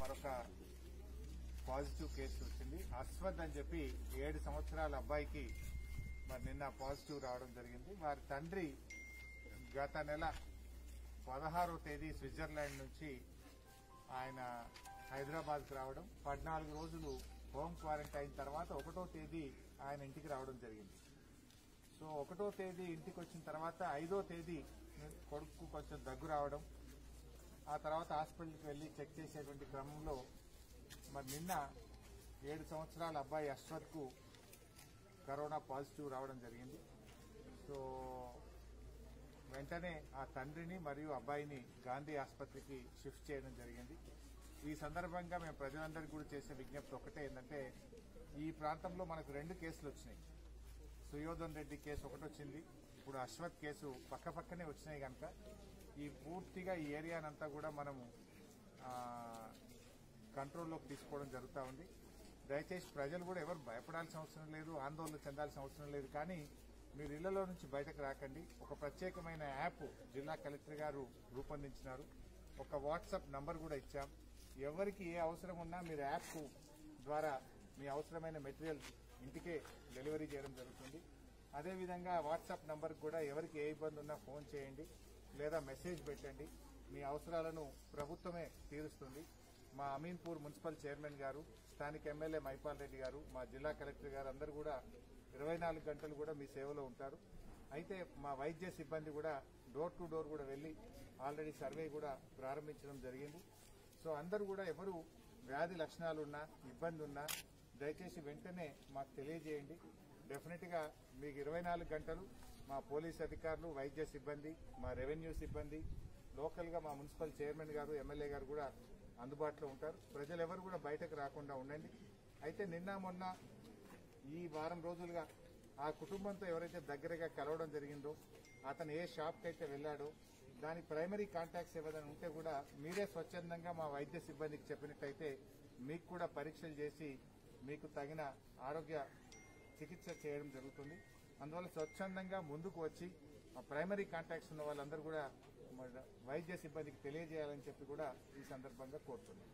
మరొక positive case వచ్చింది. అశ్వత్ అని చెప్పి ఏడు సంవత్సరాల అబ్బాయికి మరి నిన్న పాజిటివ్ రావడం జరిగింది. వారి తండ్రి గత నెల పదహారో తేదీ స్విట్జర్లాండ్ నుంచి ఆయన హైదరాబాద్కు రావడం. పద్నాలుగు రోజులు హోమ్ క్వారంటైన్ తర్వాత ఒకటో తేదీ ఆయన ఇంటికి రావడం జరిగింది. సో ఒకటో తేదీ ఇంటికి వచ్చిన తర్వాత ఐదో తేదీ కొడుకు కొంచెం దగ్గు రావడం ఆ తర్వాత హాస్పిటల్కి వెళ్ళి చెక్ చేసేటువంటి క్రమంలో మరి నిన్న ఏడు సంవత్సరాల అబ్బాయి అశ్వత్కు కరోనా పాజిటివ్ రావడం జరిగింది. సో వెంటనే ఆ తండ్రిని మరియు అబ్బాయిని గాంధీ ఆసుపత్రికి షిఫ్ట్ చేయడం జరిగింది. ఈ సందర్భంగా మేము ప్రజలందరికీ కూడా చేసే విజ్ఞప్తి ఒకటే ఏంటంటే ఈ ప్రాంతంలో మనకు రెండు కేసులు వచ్చినాయి. సుయోధన్ రెడ్డి కేసు ఒకటి వచ్చింది. ఇప్పుడు అశ్వత్ కేసు పక్క పక్కనే వచ్చినాయి కనుక. ఈ పూర్తిగా ఈ ఏరియానంతా కూడా మనము కంట్రోల్లోకి తీసుకోవడం జరుగుతూ ఉంది. దయచేసి ప్రజలు కూడా ఎవరు భయపడాల్సిన అవసరం లేదు ఆందోళన చెందాల్సిన అవసరం లేదు కానీ మీరు ఇళ్ళలో నుంచి బయటకు రాకండి. ఒక ప్రత్యేకమైన యాప్ జిల్లా కలెక్టర్ గారు రూపొందించినారు. ఒక వాట్సాప్ నంబర్ కూడా ఇచ్చాం. ఎవరికి ఏ అవసరం ఉన్నా మీరు యాప్ ద్వారా మీ అవసరమైన మెటీరియల్ ఇంటికే డెలివరీ చేయడం జరుగుతుంది. అదేవిధంగా వాట్సాప్ నంబర్ కూడా ఎవరికి ఏ ఇబ్బంది ఉన్నా ఫోన్ చేయండి. లేదా మెసేజ్ పెట్టండి. మీ అవసరాలను ప్రభుత్వమే తీరుస్తుంది. మా అమీన్పూర్ మున్సిపల్ చైర్మన్ గారు స్థానిక ఎమ్మెల్యే మైపాల్ రెడ్డి గారు మా జిల్లా కలెక్టర్ గారు అందరూ కూడా ఇరవై నాలుగు గంటలు కూడా మీ సేవలో ఉంటారు. అయితే మా వైద్య సిబ్బంది కూడా డోర్ టు డోర్ కూడా వెళ్ళి ఆల్రెడీ సర్వే కూడా ప్రారంభించడం జరిగింది. సో అందరూ కూడా ఎవరు వ్యాధి లక్షణాలున్నా ఇబ్బంది ఉన్నా దయచేసి వెంటనే మాకు తెలియజేయండి. డెఫినెట్గా మీకు ఇరవై నాలుగు గంటలు మా పోలీస్ అధికారులు వైద్య సిబ్బంది మా రెవెన్యూ సిబ్బంది లోకల్గా మా మున్సిపల్ చైర్మన్ గారు ఎమ్మెల్యే గారు కూడా అందుబాటులో ఉంటారు. ప్రజలు ఎవరు కూడా బయటకు రాకుండా ఉండండి. అయితే నిన్న మొన్న ఈ వారం రోజులుగా ఆ కుటుంబంతో ఎవరైతే దగ్గరగా కలవడం జరిగిందో అతను ఏ షాప్కి అయితే వెళ్ళాడో దాని ప్రైమరీ కాంటాక్ట్స్ ఏదైనా ఉంటే కూడా మీరే స్వచ్ఛందంగా మా వైద్య సిబ్బందికి చెప్పినట్టయితే మీకు కూడా పరీక్షలు చేసి మీకు తగిన ఆరోగ్య చికిత్స చేయడం జరుగుతుంది. అందువల్ల స్వచ్ఛందంగా ముందుకు వచ్చి ఆ ప్రైమరీ కాంటాక్ట్స్ ఉన్న వాళ్ళందరూ కూడా వైద్య సిబ్బందికి తెలియజేయాలని చెప్పి కూడా ఈ సందర్భంగా కోరుతున్నాం.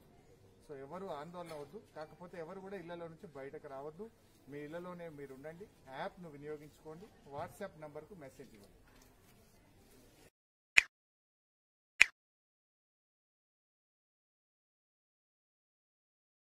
సో ఎవరు ఆందోళన అవద్దు కాకపోతే ఎవరు కూడా ఇళ్ళలో నుంచి బయటకు రావద్దు. మీ ఇళ్ళలోనే మీరు ఉండండి యాప్ను వినియోగించుకోండి వాట్సాప్ నంబర్కు మెసేజ్ ఇవ్వండి.